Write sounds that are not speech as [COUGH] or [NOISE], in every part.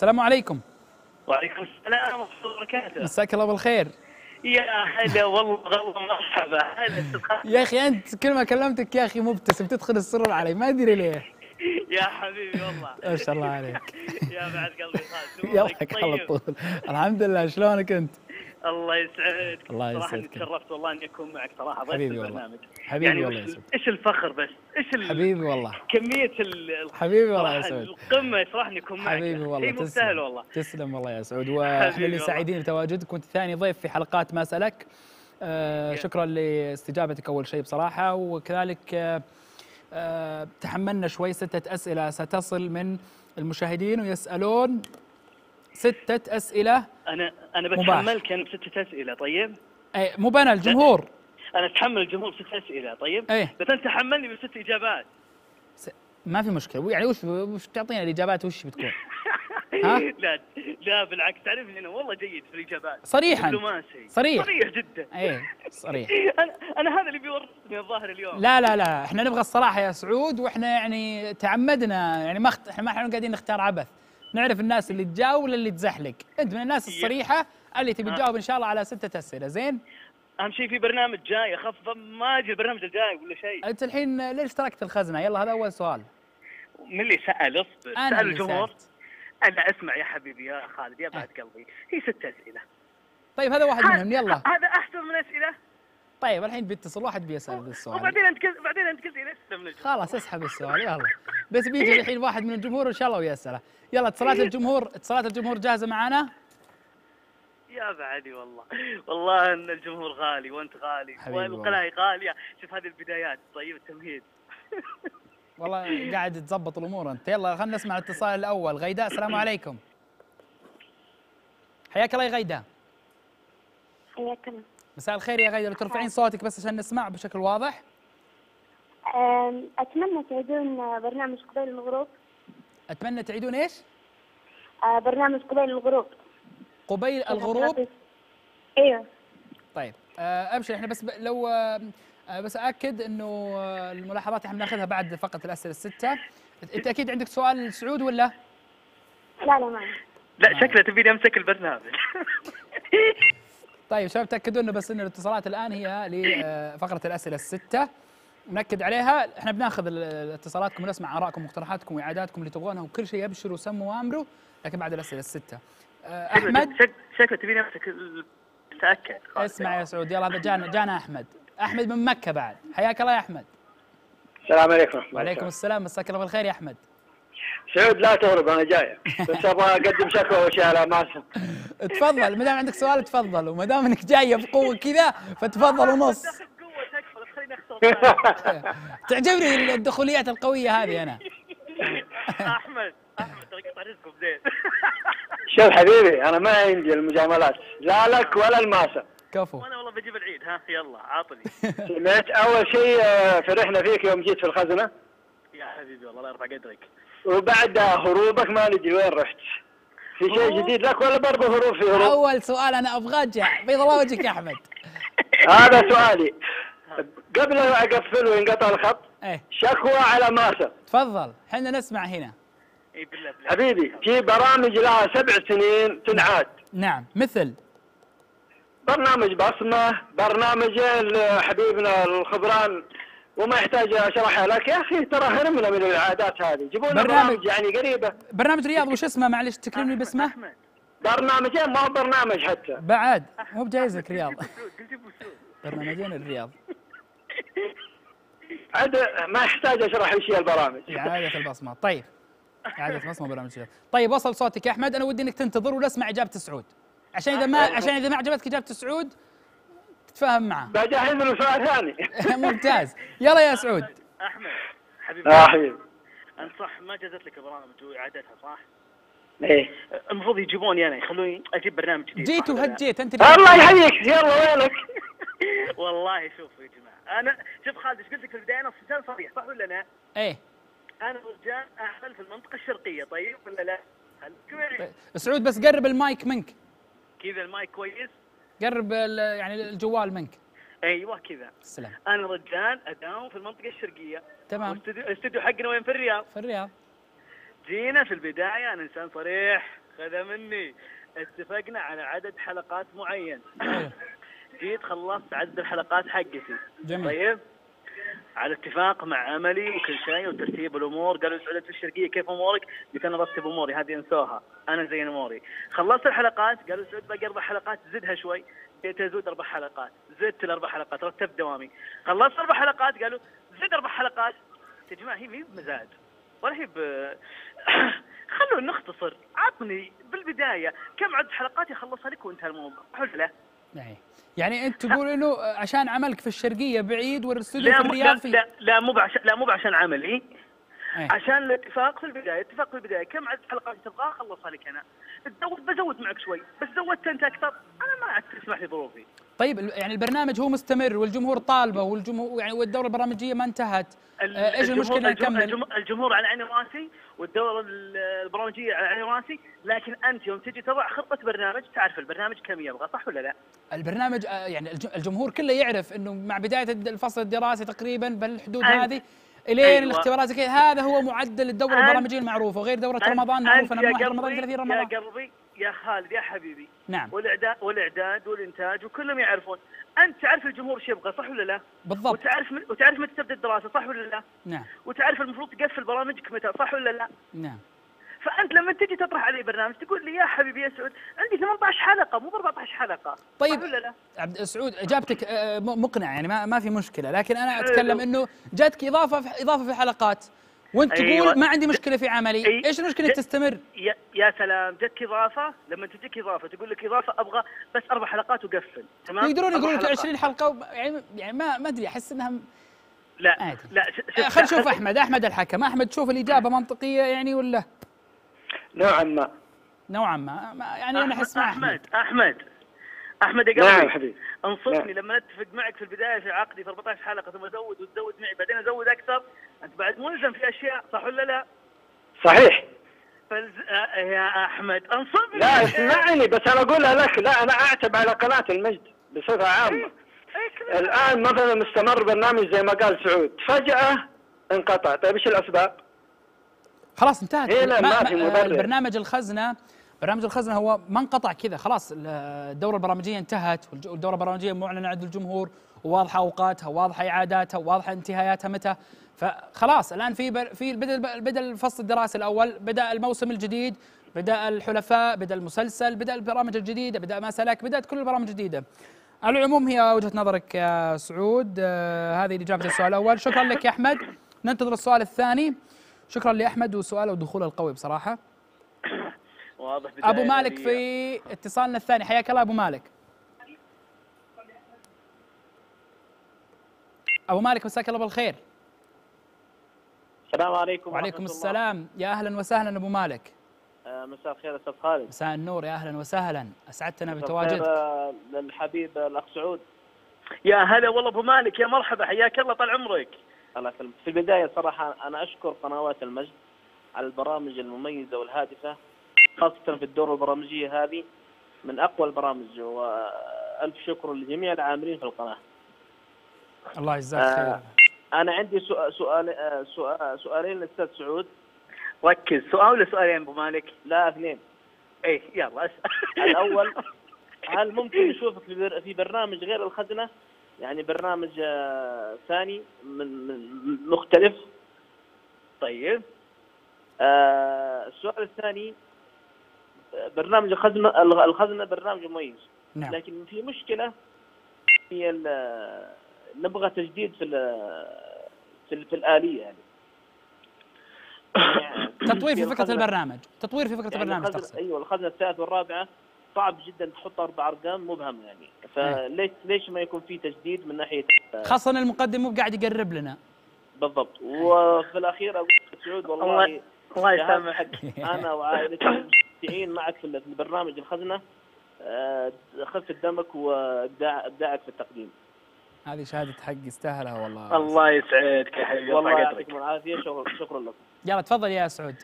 السلام عليكم. وعليكم السلام ورحمة الله وبركاته. مساك الله بالخير. يا هلا والله والله مرحبا. هلا. يا أخي أنت كل ما كلمتك يا أخي مبتسم تدخل السرور علي ما أدري ليه. يا حبيبي والله. ما شاء الله عليك. [LAUGHS] يا بعد قلبي خالد. يضحك على طول الحمد لله شلونك أنت؟ الله يسعدك. الله صراحة يسعدك. إني تشرفت والله إني أكون معك صراحة ضيف حبيبي. البرنامج حبيبي يعني والله يسعدك. إيش الفخر بس؟ إيش ال- حبيبي والله. كمية ال حبيبي والله يا سعود القمة صراحة إني أكون معك. حبيبي والله. شيء مستاهل تسلم. والله. تسلم والله يا سعود. وإحنا اللي. سعيدين بتواجدك وانت ثاني ضيف في حلقات ما سالك آه. شكرا لاستجابتك أول شيء بصراحة. وكذلك آه آه تحملنا شوي ستة أسئلة. ستصل من المشاهدين ويسألون ستة أسئلة أنا مباشر. بتحملك أنا بستة أسئلة طيب أي مو بنا الجمهور أنا أتحمل الجمهور ست أسئلة طيب إيه. بس أنت تحملني بست إجابات س- ما في مشكلة يعني وش وش تعطينا الإجابات وش بتكون [LAUGHS] ها؟ لا لا بالعكس تعرفني أنا والله جيد في الإجابات صريحاً. دبلوماسي صريح. صريح جدا إيه صريح [LAUGHS] أنا أنا هذا اللي بيورطني الظاهر اليوم لا لا لا إحنا نبغى الصراحة يا سعود وإحنا يعني تعمدنا يعني ما. إحنا ما إحنا قاعدين نختار عبث نعرف الناس اللي تجاوب ولا اللي تزحلق. انت من الناس الصريحة اللي تبي ها. تجاوب إن شاء الله على ستة أسئلة. زين؟ أهم شيء في برنامج جاي اخاف ما أجي البرنامج الجاي ولا شيء. أنت الحين ليش تركت الخزنة؟ يلا هذا أول سؤال. من اللي سأل؟ اصبر. أنا سأل الجمهور. أنا اسمع يا حبيبي يا خالد يا بعد قلبي. هي ست أسئلة. طيب هذا واحد منهم. يلا. هذا أحسن من أسئلة؟ طيب الحين بيتصل واحد بيسأل ذا السؤال وبعدين انت قلت بعدين انت قلت لي ليش من الجمهور؟ خلاص اسحب السؤال يلا. بس بيجي [LAUGHS] الحين واحد من الجمهور إن شاء الله ويسأله. يلا اتصالات [LAUGHS] الجمهور اتصالات الجمهور جاهزة معانا؟ يا بعدي والله. والله إن الجمهور غالي وأنت غالي. والقناه غالية. شوف هذه البدايات طيب التمهيد. [LAUGHS] والله قاعد تظبط الأمور أنت. يلا خلينا نسمع الاتصال الأول. غيداء السلام عليكم. حياك الله يا غيداء. حياك الله. مساء الخير يا غيداء لو ترفعين صوتك بس عشان نسمع بشكل واضح. أتمنى تعيدون برنامج قبيل الغروب. أتمنى تعيدون إيش؟ آه، برنامج قبيل الغروب. قبيل الغروب؟ أيوه طيب آه، ابشر إحنا بس. لو آه، بس اكد إنه آه، الملاحظات إحنا بنأخذها بعد فقط الأسئلة الستة. انت أكيد عندك سؤال لسعود ولا؟ لا لا ما لا شكله تبيني أمسك البرنامج. [LAUGHS] طيب شباب تاكدوا إنه بس إن الاتصالات الآن هي لفقره الأسئلة الستة. نأكد عليها. إحنا بناخذ ال- اتصالاتكم ونسمع آرائكم واقتراحاتكم واعاداتكم اللي تبغونها وكل شيء ابشروا وسموا وأمروا لكن بعد الأسئلة الستة. آه، إحمد شك- شكله تبيني أمسك ال- تأكد. اسمع يا سعود يلا هذا جانا جانا أحمد. أحمد من مكة بعد. حياك الله يا أحمد. السلام عليكم الله وعليكم السلام مساك الله بالخير يا أحمد. سعود لا تهرب أنا جاي. [LAUGHS] بس أبغى أقدم شكوى أول شيء على ماسة تفضل ما دام عندك سؤال تفضل وما دام إنك جاية بقوة كذا فتفضل ونص. [LAUGHS] تعجبني الدخوليات القوية هذه أنا. [LAUGHS] أحمد أحمد ترى قطع رزقه بزين. شوف حبيبي أنا ما عندي المجاملات لا لك ولا الماسة. كفو. وأنا والله بجيب العيد ها يلا عاطني. سمعت أول شيء آه، فرحنا فيك يوم جيت في الخزنة؟ يا حبيبي والله الله يرفع قدرك. وبعد هروبك ما ندري وين رحت. في شيء جديد لك ولا برضه هروب في هروب؟ أول سؤال أنا أبغى أرجع. بيض الله وجهك يا أحمد. [LAUGHS] هذا سؤالي. قبل لا أقفل وينقطع الخط إيه. شكوى على ماسة تفضل. إحنا نسمع هنا. إي بالله بالله. حبيبي في برامج لها سبع سنين تنعاد. نعم. مثل؟ برنامج بصمة برنامجين لحبيبنا الخضران وما يحتاج اشرحها لك يا أخي ترى هرمنا من العادات هذه. جيبوا لنا برنامج- برامج يعني قريبه برنامج رياض وش اسمه؟ معلش تكرمني باسمه. أحمد. برنامجين ما هو برنامج حتى. بعد. مو بجايزك رياض. برنامجين الرياض. عاد ما يحتاج أشرح وش هي البرامج إعادة البصمة. طيب. إعادة بصمة برنامج الرياض. طيب وصل صوتك يا أحمد. أنا ودي إنك تنتظر ونسمع إجابة سعود عشان إذا ما عشان إذا ما عجبتك إجابة سعود تتفاهم معه. بجهز له سؤال ثاني ممتاز. يلا يا سعود. أحمد حبيبي آه حبيبي. انت صح ما جازت لك البرامج واعادتها صح؟ إيه. المفروض يجيبوني أنا يخلوني أجيب برنامج جديد. جيت؟ وهجيت أنت اللي- الله يحييك. يلا وينك [LAUGHS] والله شوفوا يا جماعة أنا شوف خالد إيش قلت لك في البداية؟ أنا رجال صريح صح ولا لا؟ إيه. أنا رجال اعمل في المنطقة الشرقية طيب ولا لا؟ طيب. سعود بس قرب المايك منك. كذا المايك كويس؟ قرب ال- يعني الجوال منك. أيوه كذا. السلام. أنا رجال أداوم في المنطقة الشرقية. تمام. الاستوديو حقنا وين؟ في الرياض. في الرياض. جينا في البداية أنا إنسان صريح خذها مني. اتفقنا على عدد حلقات معين. جيت خلصت عدد الحلقات حقتي. جميل. طيب؟ على اتفاق مع عملي وكل شيء وترتيب الأمور. قالوا سعودة الشرقية؟ كيف أمورك؟ قلت أنا برتب أموري. هذه أنسوها. أنا زين أموري. خلصت الحلقات. قالوا سعود باقي أربع حلقات. زدها شوي. بقيت ازود أربع حلقات. زدت الأربع حلقات. رتبت دوامي. خلصت أربع حلقات. قالوا زد أربع حلقات. يا جماعة هي مي بمزاج ولا هي ب [COUGHS] خلونا نختصر. عطني بالبداية كم عدد حلقات يخلصها لك وانتهى الموضوع. حلو له يعني يعني أنت تقول إنه عشان عملك في الشرقية بعيد والاستوديو في الرياض في لا, لا مو بعشان لا مو بعشان عملي إيه. عشان الاتفاق في البداية اتفاق في البداية. كم عدد حلقات تبغاها خلصها لك أنا. تزود بزود معك شوي. بس زودت أنت أكثر. أنا ما عاد تسمح لي ظروفي. طيب يعني البرنامج هو مستمر والجمهور طالبة والجمهور يعني والدوره البرامجية ما انتهت. آه، إيش المشكلة؟ الجمهور- نكمل الجمهور, الجمهور على عيني راسي والدورة ال- البرامجيه على راسي لكن أنت يوم تجي تضع خطة برنامج تعرف البرنامج كم يبغى صح ولا لا؟ البرنامج آه، يعني الج- الجمهور كله يعرف إنه مع بداية الفصل الدراسي تقريبا بهالحدود أنت- هذه إلين أيوة. الاختبارات زي كذا هذا هو معدل الدورة البرامجية المعروفة وغير دورة رمضان معروفة انه يا 1 رمضان قلبي 30 يا رمضان. قلبي. يا خالد يا حبيبي نعم والاعداد والإعداد والإنتاج وكلهم يعرفون أنت تعرف الجمهور إيش يبغى صح ولا لا؟ بالضبط وتعرف م- وتعرف متى تبدا الدراسة صح ولا لا؟ نعم وتعرف المفروض تقفل برامجك متى صح ولا لا؟ نعم فأنت لما تجي تطرح علي برنامج تقول لي يا حبيبي يا سعود عندي 18 حلقة مو ب 14 حلقه طيب. صح ولا لا؟ عبد سعود إجابتك آه، م- مقنع يعني ما ما في مشكلة لكن أنا. أتكلم إنه جاتك إضافة في إضافة في الحلقات وانت تقول أيوة. ما عندي مشكلة في عملي. أي. إيش المشكلة؟ ج- تستمر. يا, يا سلام. جتك إضافة. لما تجيك إضافة تقول لك إضافة أبغى بس أربع حلقات وقفل. تمام؟ يقدرون أربع يقولوا لك حلقات. 20 حلقة وب- يعني يعني ما ما أدري أحس إنها م- لا. عادي. لا آه، شوف خلينا نشوف أحمد. أحمد الحكم. أحمد شوف الإجابة منطقية يعني ولا؟ نوعا ما. نوعا ما. ما- يعني أنا أحس مع أحمد أحمد. أحمد يا نعم قلبي حبيبي أنصفني نعم. لما نتفق معك في البداية في عقدي في 14 حلقة ثم ازود وتزود معي بعدين أزود أكثر أنت بعد ملزم في أشياء صح ولا لا؟ صحيح فالز... آه، يا أحمد أنصفني لا اسمعني بس أنا أقولها لك لا أنا أعتب على قناة المجد بصفة عامة إيه كذا. الآن مثلا مستمر برنامج زي ما قال سعود فجأة انقطع طيب إيش الأسباب؟ خلاص انتهت هنا ما آه، مبرر. البرنامج الخزنة برنامج الخزنة هو ما انقطع كذا خلاص ال- الدورة البرامجية انتهت والدورة البرامجية معلنة عند الجمهور وواضحه أوقاتها وواضحه إعاداتها وواضحه انتهاياتها متى؟ فخلاص الآن في في بدأ بدأ الفصل الدراسي الأول بدأ الموسم الجديد بدأ الحلفاء بدأ المسلسل بدأ البرامج الجديدة بدأ ما سلك بدأت كل البرامج الجديده على العموم هي وجهة نظرك يا سعود آه هذه اجابه السؤال الأول. شكرا لك يا أحمد. ننتظر السؤال الثاني. شكرا لأحمد وسؤاله ودخوله القوي بصراحة. واضح أبو مالك. في اتصالنا الثاني. حياك الله أبو مالك. أبو مالك مساك الله بالخير. السلام عليكم وعليكم ورحمة السلام. يا أهلا وسهلا أبو مالك. الله. آه، مساء الخير أستاذ خالد. مساء النور. يا أهلا وسهلا. أسعدتنا بتواجدك آه، للحبيب الأخ سعود. يا هلا والله أبو مالك. يا مرحبا. حياك الله طال عمرك. الله يسلمك. في البداية صراحة أنا أشكر قنوات المجد على البرامج المميزة والهادفة. خاصة في الدور البرامجية هذه من أقوى البرامج وألف شكر لجميع العاملين في القناة. الله يجزاك آه. خير أنا عندي سؤال سؤال آه، سؤال سؤالين للأستاذ سعود. ركز. سؤال ولا سؤالين أبو مالك؟ لا اثنين. إيه يلا. اسال [LAUGHS] الأول هل ممكن نشوفك في بر- في برنامج غير الخزنة؟ يعني برنامج آه، ثاني من من- مختلف؟ طيب. آه، السؤال الثاني آه، برنامج الخزنه الخزنة برنامج مميز. نعم. لكن في مشكلة ال- نبغى تجديد في في, في الآلية يعني. يعني [COUGHS] تطوير في فكرة الخزنة- البرنامج. تطوير في فكرة يعني البرنامج تقصد. أيوه الخزنة الثالثه والرابعه صعب جدا تحط أربع أرقام مبهم يعني. فليش ليش ما يكون في تجديد من ناحيه خاصة المقدم مو قاعد يقرب لنا. بالضبط. وفي الأخير أقول سعود والله الله يسامحك. أنا وعائلتي المستمعين معك في ال- في البرنامج الخزنة آه، خفه دمك وابداع ابداعك في التقديم. هذه شهادة حق يستاهلها والله. الله يسعدك يا حبيبي والله يعطيكم العافية شكرا لكم. يلا تفضل يا سعود.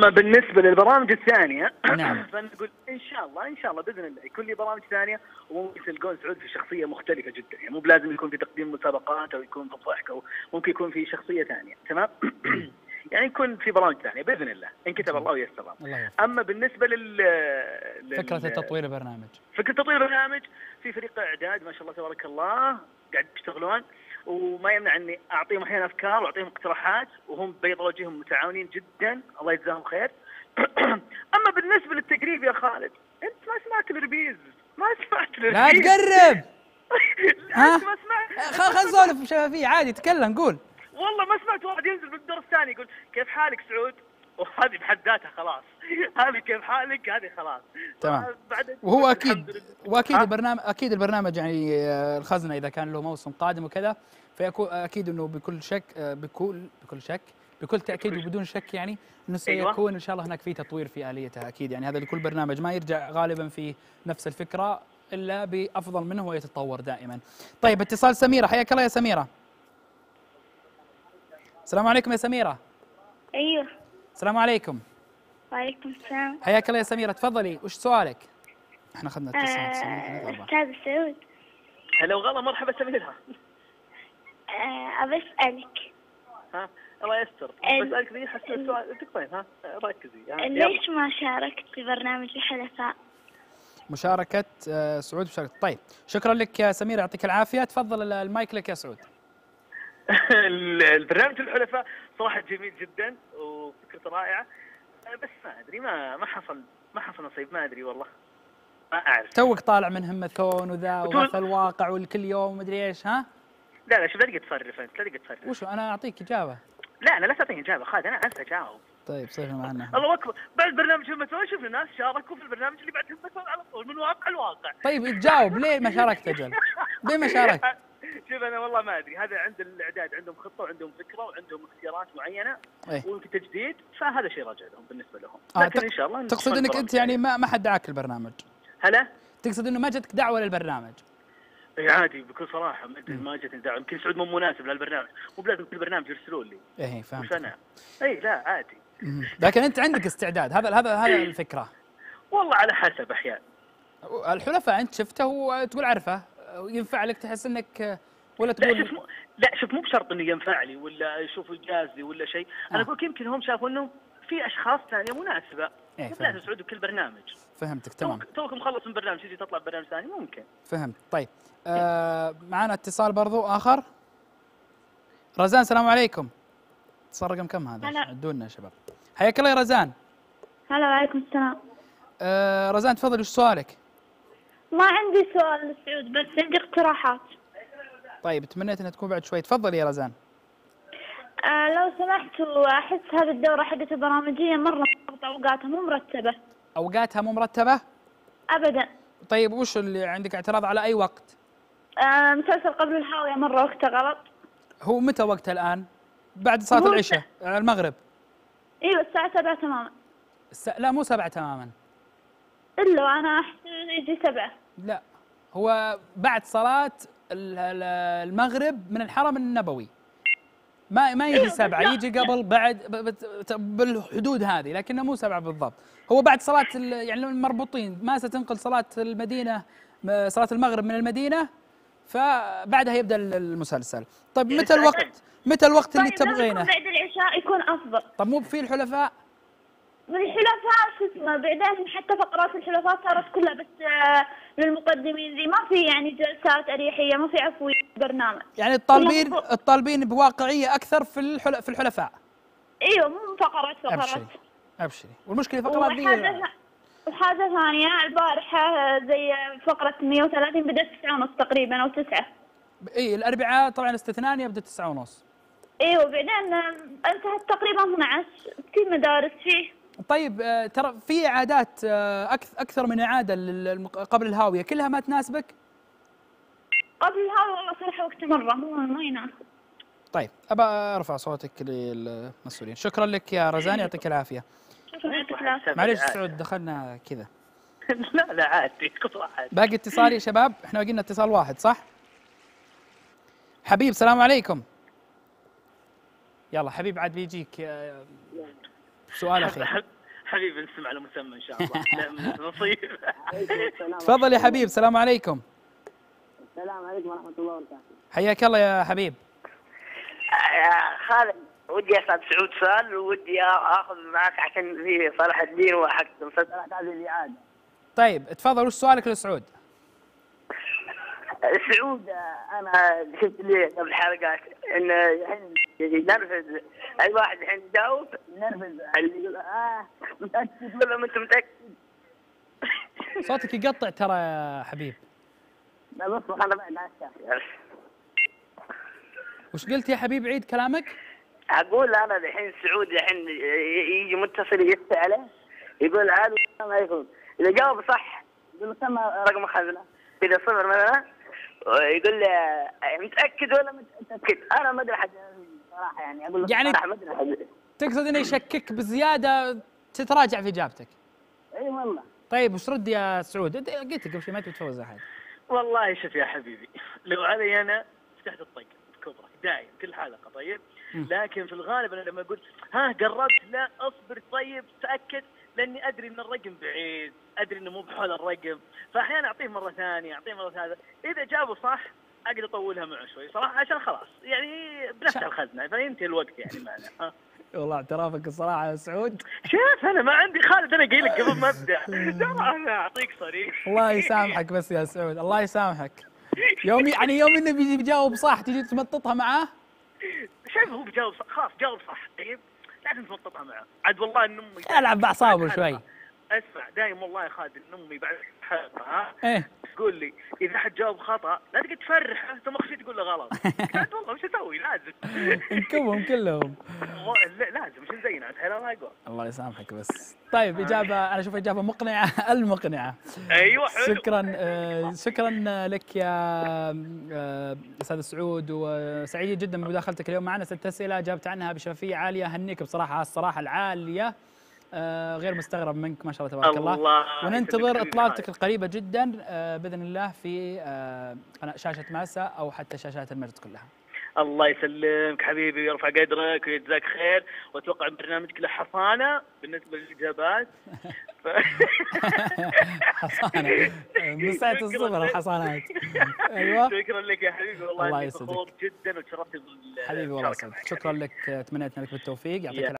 أما بالنسبة للبرامج الثانية نعم. [COUGHS] فنقول إن شاء الله إن شاء الله بإذن الله يكون لي برامج ثانية وممكن تلقون سعود في شخصية مختلفة جدا. يعني مو بلازم يكون في تقديم مسابقات أو يكون في الضحك أو ممكن يكون في شخصية ثانية تمام؟ [COUGHS] يعني يكون في برامج ثانية بإذن الله. إن كتب الله. ويسر أما بالنسبة لل لل- فكرة التطوير البرنامج. فكرة تطوير البرنامج في فريق إعداد ما شاء الله تبارك الله قاعد يشتغلون. وما يمنع إني أعطيهم أحيانا أفكار وأعطيهم اقتراحات وهم بيض وجههم متعاونين جدا. الله يجزاهم خير. [CLEARS THROAT] أما بالنسبة للتقريب يا خالد أنت ما سمعت الربيز ما سمعت لا الربيز تقرب [LAUGHS] ها؟ انت ما سمعت. خل خل نسولف شفافيه عادي تكلم قول. والله ما سمعت واحد ينزل بالدور الثاني يقول كيف حالك سعود؟ وهذه بحد ذاتها خلاص [LAUGHS] هذه كيف حالك هذه خلاص تمام. بعد وهو أكيد. وأكيد؟ البرنامج أكيد البرنامج يعني آه، الخزنة إذا كان له موسم قادم وكذا فيكون أكيد إنه بكل شك آه، بكل بكل شك بكل تأكيد وبدون شك يعني إنه أيوة. سيكون إن شاء الله هناك في تطوير في آليتها أكيد يعني هذا لكل برنامج ما يرجع غالبا في نفس الفكرة إلا بأفضل منه ويتطور دائما. طيب اتصال سميرة حياك الله يا سميرة. السلام عليكم يا سميرة. أيوه. السلام عليكم. وعليكم السلام. حياك الله يا سميرة تفضلي. وش سؤالك؟ إحنا اخذنا اتصال سميرة، آه، ثلاثة، أربعة. أستاذ سعود. هلا وغلا مرحبا سميرها آه، ابى أسألك. ها؟ الله يستر. ال- بسالك ذي حسيت السؤال. طيب ها؟ ركزي. ها، يلا. ليش ما شاركت في برنامج الحلفاء؟ مشاركة آه، سعود مشاركة طيب شكرا لك يا سمير يعطيك العافية. تفضل ال- المايك لك يا سعود. البرنامج الحلفاء صراحة جميل جدا وفكرته رائعة. بس ما أدري ما ما حصل ما حصل نصيب ما أدري والله. ما أعرف. توك طالع من همثون وذا وغث الواقع والكل يوم مدري إيش ها؟ لا لا شوف لا تقدر تصرف أنت لا تقدر تصرف. وشو أنا أعطيك إجابة. لا أنا لا تعطيني إجابة خالد أنا أنسى أجاوب. طيب صيفي معنا. الله أكبر. بعد برنامج همتون شوف الناس شاركوا في البرنامج اللي بعد همتون على طول من واقع الواقع طيب تجاوب ليه ما شاركت أجل؟ ليه ما شاركت؟ [LAUGHS] شوف أنا والله ما أدري. هذا عند الإعداد عندهم خطة وعندهم فكرة وعندهم اختيارات معينة إيه. تجديد فهذا شيء راجع لهم بالنسبة لهم. آه، لكن تق- إن شاء الله تقصد إنك أنت يعني ما ما حد دعاك البرنامج؟ هلا؟ تقصد إنه ما جتك دعوة للبرنامج؟ إي عادي بكل صراحة. ما جتني دعوة. يمكن سعود مو مناسب لهالبرنامج مو بلازم كل برنامج يرسلوا لي. إيه وش فهمت أنا. إي لا عادي. لكن أنت عندك استعداد. هذا هذا هذا الفكرة. والله على حسب أحيانا. الحلفاء أنت شفته وتقول عرفه. ينفع لك تحس إنك ولا لا شوف تقول مو- لا شوف مو بشرط إنه ينفع لي ولا يشوف يجاز لي ولا شيء. أنا آه. أقول لك يمكن هم شافوا إنه في أشخاص ثانية مناسبة. إيه، مو فهمت. لازم سعود بكل برنامج. فهمتك تمام. توك مخلص من برنامج تجي تطلع برنامج ثاني ممكن. فهمت. طيب آه معنا اتصال برضو آخر. رزان السلام عليكم. اتصال رقم كم هذا؟ هلا. عدوا لنا يا شباب. حياك الله يا رزان. هلا وعليكم السلام. آه رزان تفضل وش سؤالك؟ ما عندي سؤال لسعود بس عندي اقتراحات. طيب تمنيت إنها تكون بعد شوي. تفضل يا رزان. آه لو سمحتوا احس هذه الدورة حقت البرامجية مرة مقطع أوقاتها مو مرتبة. أوقاتها مو مرتبة؟ ابدا. طيب وش اللي عندك اعتراض على أي وقت؟ آه مسلسل قبل الهاوية مرة وقته غلط. هو متى وقتها الآن؟ بعد صلاة العشاء المغرب. أيوه الساعة سبعة تماما. الس... لا مو سبعة تماما. إلا وأنا احس يجي سبعة. لا هو بعد ال- المغرب من الحرم النبوي. ما ما يجي سبعة لا، يجي قبل بعد بالحدود هذه لكنه مو سبعة بالضبط. هو بعد صلاة ال- يعني المربوطين ما ستنقل صلاة المدينة م- صلاة المغرب من المدينة فبعدها يبدأ ال- المسلسل. طيب متى الوقت ساعتين. متى الوقت اللي طيب تبغينه؟ بعد العشاء يكون أفضل. طب مو في الحلفاء؟ الحلفاء شو اسمه بعدين حتى فقرات الحلفاء صارت كلها بس آه، للمقدمين ذي ما في يعني جلسات أريحية ما في عفوية برنامج. يعني الطالبين. الطالبين بواقعية أكثر في الحل- في الحلفاء. إيوه مو فقرات فقرات. أبشري أبشري. والمشكلة فقرات ذي وحاجة ثانية البارحة زي فقرة 130 بدأت 9 ونص تقريبا أو 9 إي الأربعاء طبعا استثناء يبدا ونص. إيوه بعدين آه، انتهت تقريبا 12 في مدارس فيه طيب آه، ترى في اعادات آه، أكثر من إعادة قبل الهاوية كلها ما تناسبك؟ قبل هذا والله صراحة وقت مرة ما يناسب. طيب أبى أرفع صوتك للمسؤولين. شكرا لك يا رزان يعطيك العافية. شكرا يعطيك العافية. معلش. سعود دخلنا كذا. [LAUGHS] لا لا عادي عادي باقي اتصال يا شباب؟ إحنا باقي لنا اتصال واحد صح؟ حبيب سلام عليكم. يلا حبيب عاد بيجيك آه، سؤال أخير. حب- حبيبي نسمع على مسمى إن شاء الله. [LAUGHS] لا، نصيب. [LAUGHS] تفضل يا حبيب سلام عليكم. السلام عليكم ورحمة الله وبركاته. حياك الله يا حبيب. يا خالد ودي أسأل سعود سؤال ودي آخذ معك عشان في صلاح الدين وحق مسلسلات هذه الإعادة. طيب تفضل وش سؤالك لسعود؟ سعود أنا شفت لي قبل حلقات إن الحين ينرفز. أي واحد الحين يجاوب؟ ينرفز. اللي يقول آه متأكد. ولا ما أنت متأكد؟ صوتك يقطع ترى يا حبيب. لا بص أنا بعد وش قلت يا حبيب؟ عيد كلامك؟ أقول أنا الحين سعود الحين يجي متصل يفتح عليه يقول عاد السلام عليكم. إذا جاوب صح يقول له كم رقم الخزنه إذا صفر مثلا يقول لي متأكد ولا مت- متأكد؟ أنا ما أدري حد صراحة يعني أقول له يعني- تقصد إنه يشكك بزيادة تتراجع في إجابتك؟ إي والله. طيب وش رد يا سعود؟ أنت قلت لك قبل شوي ما تبي تفوز أحد. والله شوف يا حبيبي لو علي أنا فتحت الطق كبرى دايم كل حلقة طيب. لكن في الغالب أنا لما قلت ها قربت لا أصبر طيب تأكد لأني أدري إن الرقم بعيد أدري إنه مو بحول الرقم فأحيانا أعطيه مرة ثانية أعطيه مرة ثالثة. إذا جابوا صح أقدر أطولها معه شوي صراحة عشان خلاص يعني بنفتح الخزنة فينتهي الوقت يعني معنا والله اعترافك الصراحة يا سعود. شوف أنا ما عندي خالد أنا قايل لك قبل ما [LAUGHS] أبدأ. ترى أنا أعطيك صريح. الله يسامحك بس يا سعود الله يسامحك. يوم يعني يوم إنه بيجي بيجاوب صح تجي تمططها معاه؟ شايف هو بيجاوب صح خلاص جاوب صح. طيب لازم تمططها معه. عاد والله إن امي العب بأعصابه شوي. اسمع دايم والله يا خالد ان امي بعد حلقة ها؟ إيه. تقول لي إذا حد جاوب خطأ لا تقعد تفرحه ثم اخشي تقول له غلط. [LAUGHS] قلت والله وش أسوي؟ لازم. نكبهم كلهم. [LAUGHS] لازم مش انت اقوى الله يسامحك بس. طيب إجابة أنا أشوف إجابة مقنعة [LAUGHS] المقنعة. أيوه حلو. شكرا آه، شكرا لك يا آه، أستاذ سعود وسعيد جدا بمداخلتك اليوم معنا. ست أسئلة اجبت عنها بشفافية عالية هنيك بصراحة الصراحة العالية. آه، غير مستغرب منك ما شاء الله تبارك الله. الله وننتظر يسلمك إطلالتك القريبة جدا آه، بإذن الله في آه، قناه شاشة ماسا أو حتى شاشات المجد كلها. الله يسلمك حبيبي ويرفع قدرك ويجزاك خير. وأتوقع برنامجك له حصانه بالنسبة للإجابات. [LAUGHS] ف... حصانة. [LAUGHS] من ساعة الصفر الحصانات. [LAUGHS] أيوه. شكرا لك يا حبيبي. والله الله يسعدك. جدا وتشرفت بال حبيبي والله يسعدك. شكرا لك اتمنيت لك بالتوفيق. يعطيك العافية.